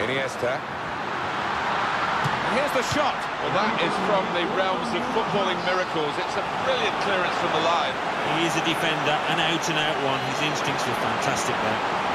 Iniesta. And here's the shot. Well, that is from the realms of footballing miracles. It's a brilliant clearance from the line. He is a defender, an out-and-out one. His instincts were fantastic there.